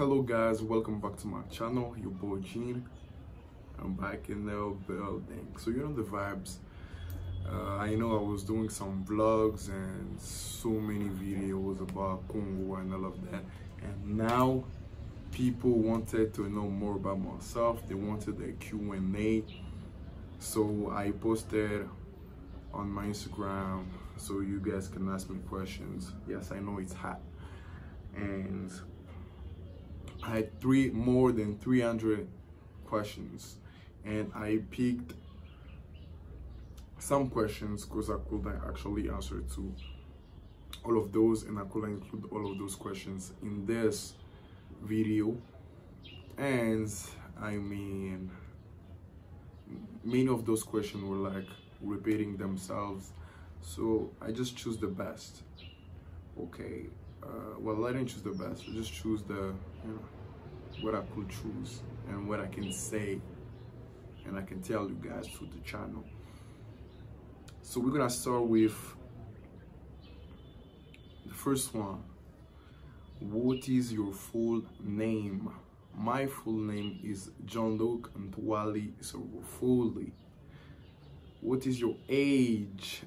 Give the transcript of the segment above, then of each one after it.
hello guys. Welcome back to my channel. Your boy Jean. I'm back in the building. So you know the vibes. Uh, i know i was doing some vlogs and so many videos about congo and all of that. And now people wanted to know more about myself. They wanted a. Q&a so i posted on my instagram so you guys can ask me questions. Yes i know it's hot. And I had three more than 300 questions. And I picked some questions because I couldn't actually answer to all of those and I couldn't include all of those questions in this video. And I mean many of those questions were like repeating themselves. So I just choose the best. Okay uh, well, I didn't choose the best. I just choose the, you know, what I could choose and what I can say and I can tell you guys through the channel. So we're gonna start with the first one. What is your full name? My full name is John Luke Ntwali Sorofuli. What is your age?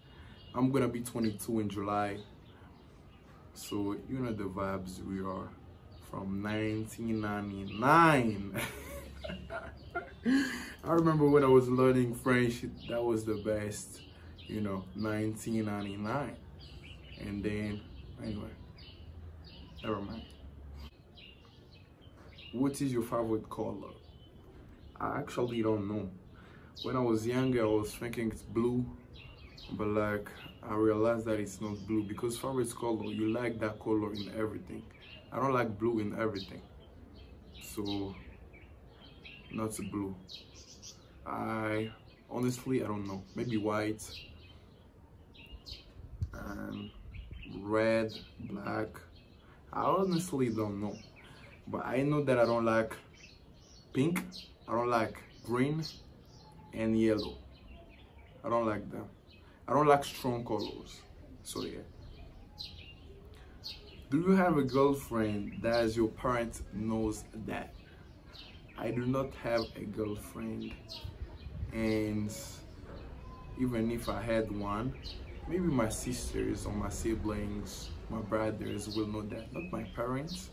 I'm gonna be 22 in July so you know the vibes we are from 1999. I remember when I was learning French, that was the best, you know, 1999. And then, anyway, never mind. What is your favorite color? I actually don't know. When I was younger, I was thinking it's blue, but like I realized that it's not blue because favorite color, you like that color in everything. I don't like blue in everything. So, not blue. I honestly, I don't know. Maybe white and red, black. I honestly don't know. But I know that I don't like pink. I don't like green and yellow. I don't like them. I don't like strong colors. So yeah. Do you have a girlfriend that your parents knows that? I do not have a girlfriend and even if I had one, maybe my sisters or my siblings, my brothers will know that, not my parents.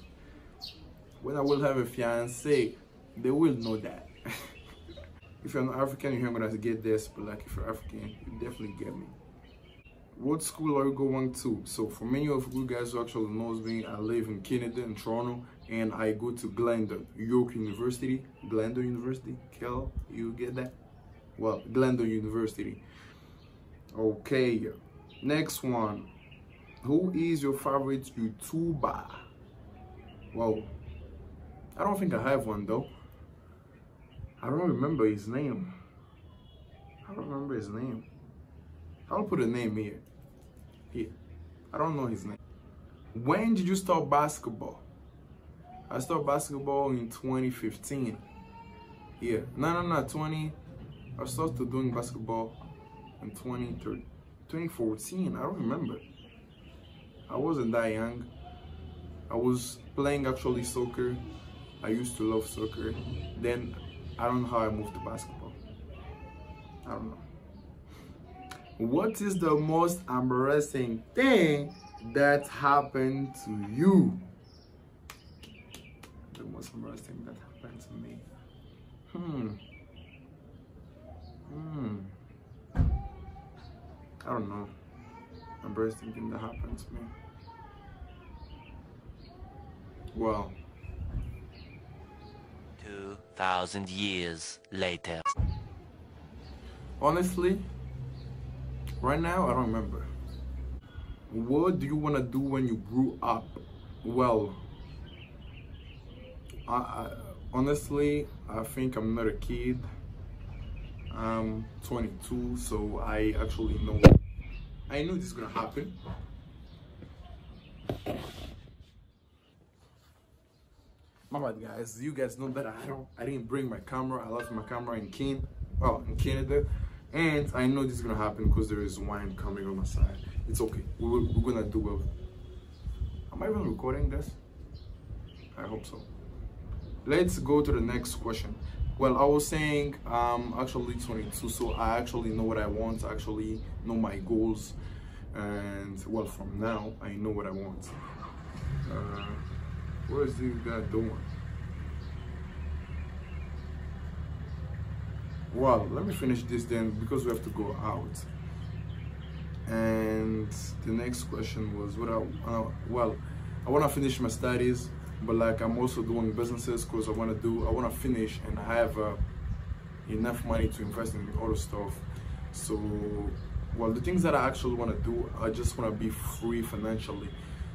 When I will have a fiance, they will know that. if you're not African, you're not gonna get this, but like if you're African, you definitely get me. What school are you going to? So for many of you guys who actually knows me, I live in Canada, in Toronto, and I go to Glendon, York University, Glendon University, Kel, you get that? Well, Glendon University. Okay, next one. Who is your favorite YouTuber? Well, I don't think I have one though. I don't remember his name. I don't remember his name. I'll put a name here. Here. I don't know his name. When did you start basketball? I started basketball in 2015. Yeah. No, no, no. 20. I started doing basketball in 2013. 2014. I don't remember. I wasn't that young. I was playing actually soccer. I used to love soccer. Then I don't know how I moved to basketball. I don't know. What is the most embarrassing thing that happened to you? The most embarrassing thing that happened to me. Hmm. Hmm. I don't know. Embarrassing thing that happened to me. Well, thousand years later. Honestly, right now I don't remember. What do you want to do when you grew up? Well, I, I, honestly, I think I'm not a kid. I'm 22, so I actually know. I knew this is gonna happen. My bad guys. You guys know that i don't i didn't bring my camera. I left my camera in Ken, well in canada. And i know this is gonna happen because there is wine coming on my side. It's okay. We will, we're gonna do it am i even recording this? I hope so. Let's go to the next question. Well, I was saying I'm actually 22, so I actually know what I want, actually know my goals, and well, from now, I know what I want. Uh, what is this guy doing? Well, let me finish this then because we have to go out. And the next question was what I, uh, well, I want to finish my studies, but like I'm also doing businesses because I want to do, I want to finish and have uh, enough money to invest in other stuff. So, well, the things that I actually want to do, I just want to be free financially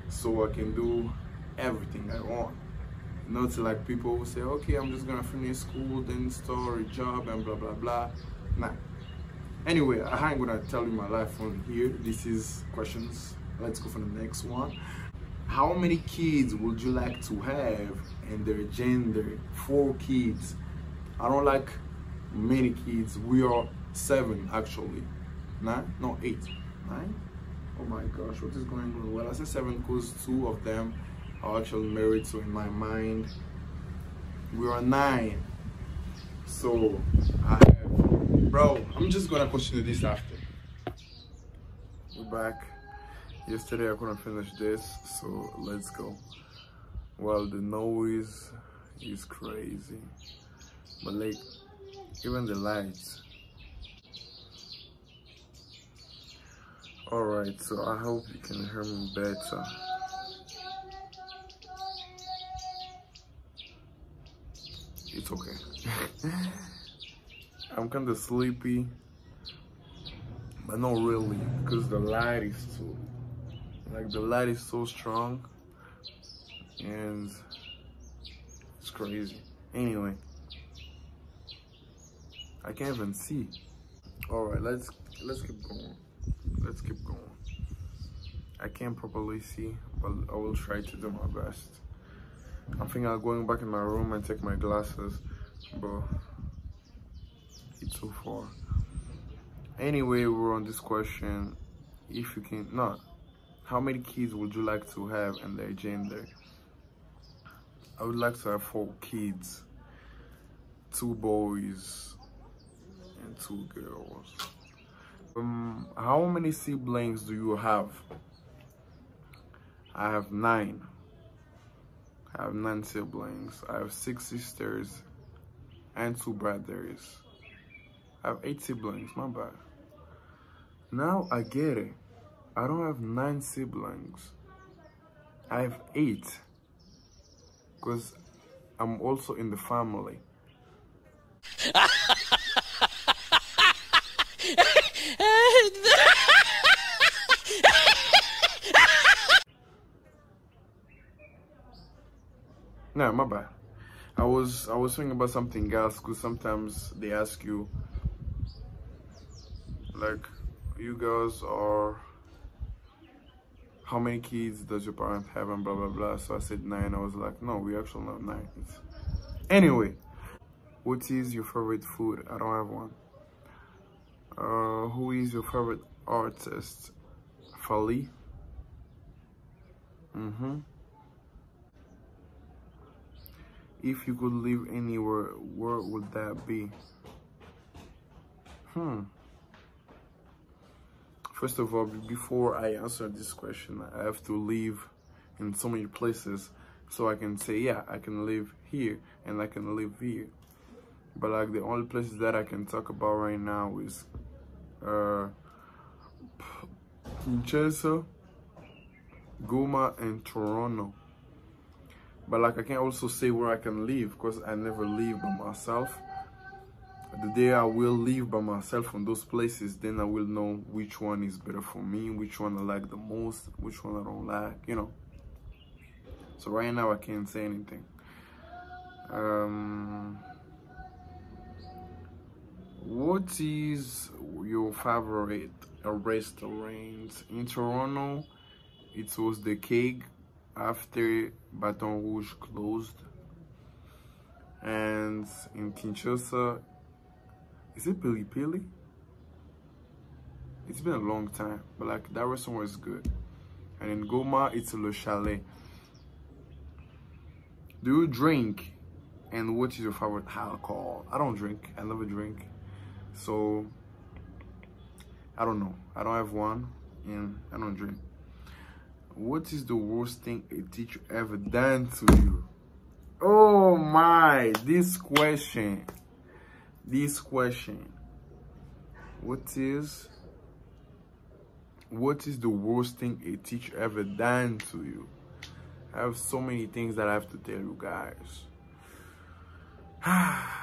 so I can do everything I want. Not like people who say, okay, I'm just gonna finish school, then start a job and blah blah blah. Nah. Anyway, I ain't gonna tell you my life on here. This is questions. Let's go for the next one. How many kids would you like to have and their gender? Four kids. I don't like many kids. We are seven actually. Nine? No, eight. Nine? Oh my gosh, what is going on? Well, I said seven because two of them actually married, so in my mind, we are nine. So I have, bro, I'm just gonna continue this after. We're back. Yesterday I couldn't finish this, so let's go. Well, the noise is crazy, but like, even the lights. Alright, so I hope you can hear me better. It's okay. I'm kind of sleepy, but not really, because the light is too, like the light is so strong, and it's crazy. Anyway, I can't even see. All right, let's let's keep going. Let's keep going. I can't properly see, but I will try to do my best. I'm thinking of going back in my room and take my glasses, but it's too far. Anyway, we're on this question. If you can, not, how many kids would you like to have and their gender? I would like to have four kids, two boys and two girls. Um, how many siblings do you have? I have nine. I have nine siblings. I have six sisters and two brothers. I have eight siblings, my bad. Now I get it. I don't have nine siblings. I have eight. Because I'm also in the family. No, my bad. I was I was thinking about something else because sometimes they ask you like you guys are how many kids does your parent have and blah blah blah. So I said nine. I was like, no, we actually have nine. Anyway, what is your favorite food? I don't have one. Uh, who is your favorite artist? Fally. Mm-hmm. If you could live anywhere, where would that be? Hmm. First of all, before I answer this question, I have to live in so many places so I can say, yeah, I can live here and I can live here. But like the only places that I can talk about right now is uh, Kinshasa, Goma, and Toronto. But like I can also say where I can live because I never live by myself. The day I will live by myself from those places, then I will know which one is better for me, which one I like the most, which one I don't like, you know. So right now I can't say anything. Um, what is your favorite restaurant in Toronto? It was the Keg after Baton Rouge closed. And in Kinshasa, is it Pili Pili? It's been a long time, but like that restaurant is good. And in Goma, it's Le Chalet. Do you drink? And what is your favorite alcohol? I don't drink. I never drink. So I don't know. I don't have one and I don't drink. What is the worst thing a teacher ever done to you? Oh my, this question. This question. What is what is the worst thing a teacher ever done to you? I have so many things that I have to tell you guys. I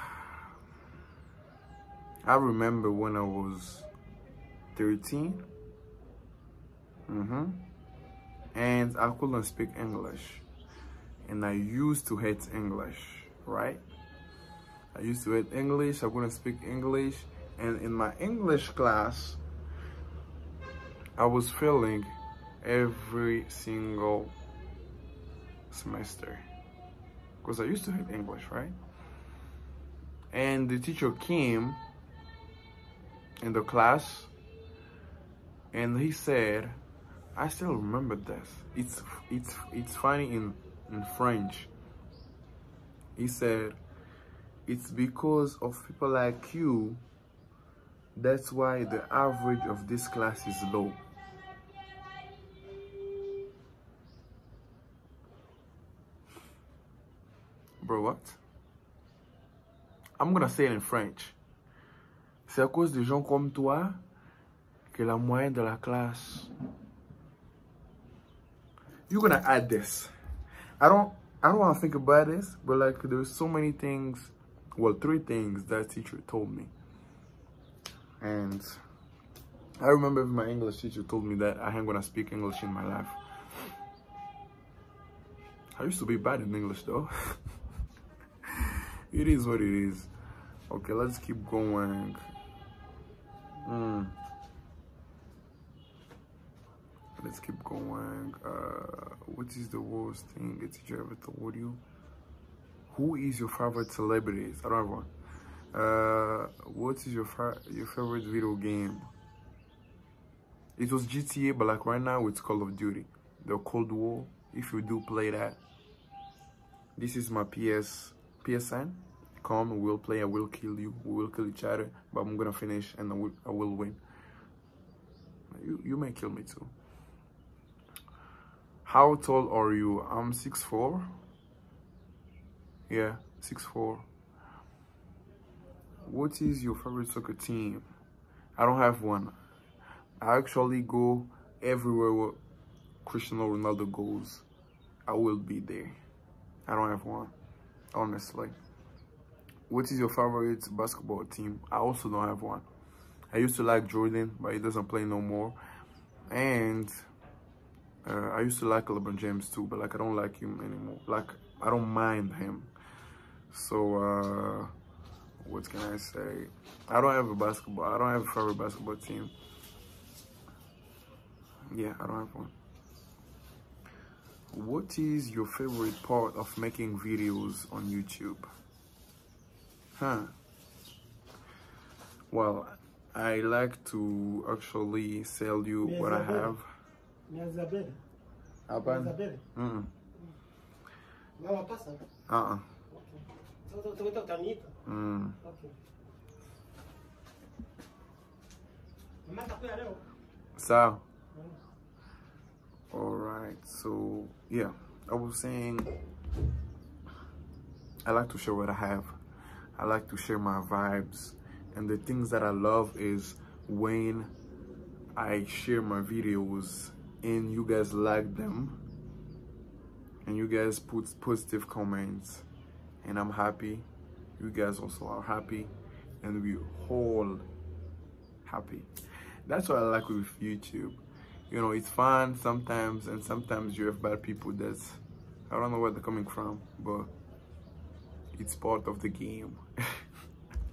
remember when I was 13. Mm-hmm. And I couldn't speak English. And I used to hate English, right? I used to hate English. I couldn't speak English. And in my English class, I was failing every single semester. Because I used to hate English, right? And the teacher came in the class and he said, I still remember this. It's it's it's funny in in French. He said, it's because of people like you that's why the average of this class is low. Bro, what? I'm gonna say it in French. C'est à cause de gens comme toi que la moyenne de la classe. You're gonna add this. I don't I don't wanna think about this, but like there's so many things, well three things that teacher told me. And I remember my English teacher told me that I ain't gonna speak English in my life. I used to be bad in English though. it is what it is. Okay, let's keep going. Let's keep going. Uh, what is the worst thing a teacher ever told you? Who is your favorite celebrities? I don't have one. Uh, what is your your favorite video game? It was GTA, but like right now it's Call of Duty, the Cold War. If you do play that, this is my PS PSN. Come, we'll play. I will kill you. We will kill each other, but I'm gonna finish and I will I will win. You you may kill me too. How tall are you? I'm six four. Yeah, six four. What is your favorite soccer team? I don't have one. I actually go everywhere where Cristiano Ronaldo goes. I will be there. I don't have one, honestly. What is your favorite basketball team? I also don't have one. I used to like Jordan, but he doesn't play no more. And uh, I used to like LeBron James too, but like I don't like him anymore. Like I don't mind him. So uh, what can I say? I don't have a basketball. I don't have a favorite basketball team. Yeah, I don't have one. What is your favorite part of making videos on YouTube? Huh. Well, I like to actually sell you what I have. Aban? Mm-mm. Uh-uh. Mm. So, all right. So, yeah, I was saying I like to share what I have. I like to share my vibes. And the things that I love is when I share my videos and you guys like them and you guys put positive comments and I'm happy. You guys also are happy and we all happy. That's what I like with YouTube. You know, it's fun sometimes and sometimes you have bad people that's, I don't know where they're coming from, but it's part of the game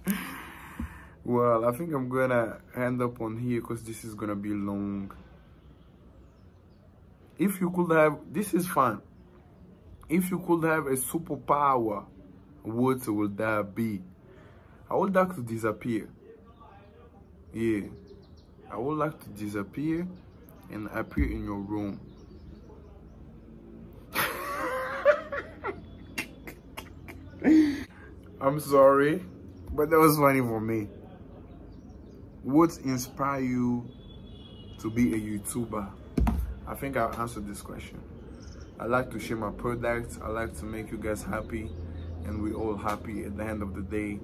well i think i'm gonna end up on here because this is gonna be long if you could have this is fun. If you could have a superpower what would that be? I would like to disappear. Yeah. I would like to disappear and appear in your room. I'm sorry, but that was funny for me. What inspired you to be a YouTuber? I think I'll answer this question. I like to share my products. I like to make you guys happy and we all happy at the end of the day.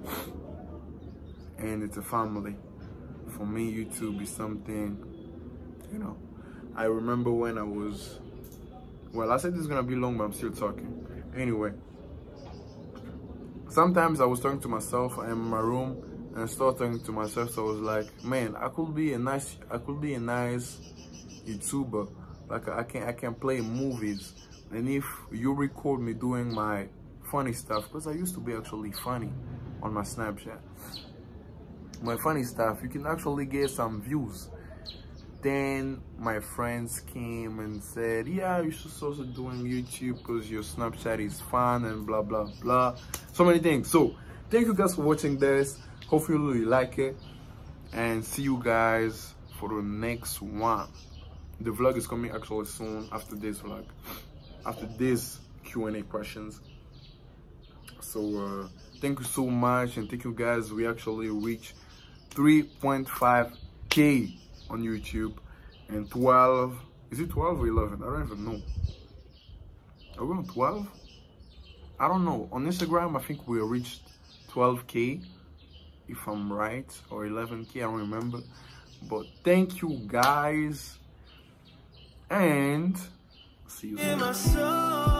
And it's a family. For me, YouTube is something, you know, I remember when I was, well, I said this is gonna be long, but I'm still talking. Anyway, sometimes I was talking to myself, I'm in my room, and I started talking to myself, so I was like, man, I could be a nice, I could be a nice YouTuber. Like I can, I can play movies. And if you record me doing my funny stuff because i used to be actually funny on my snapchat. My funny stuff you can actually get some views. Then my friends came and said yeah you should also doing youtube because your snapchat is fun and blah blah blah. So many things. So thank you guys for watching this. Hopefully you like it. And see you guys for the next one the vlog is coming actually soon after this vlog after this Q&A questions. So uh, thank you so much and thank you guys. We actually reached 3.5k on YouTube and 12, is it 12 or 11? I don't even know. Are we on 12? I don't know. On Instagram, I think we reached 12k if I'm right or 11k, I don't remember. But thank you guys and See you later.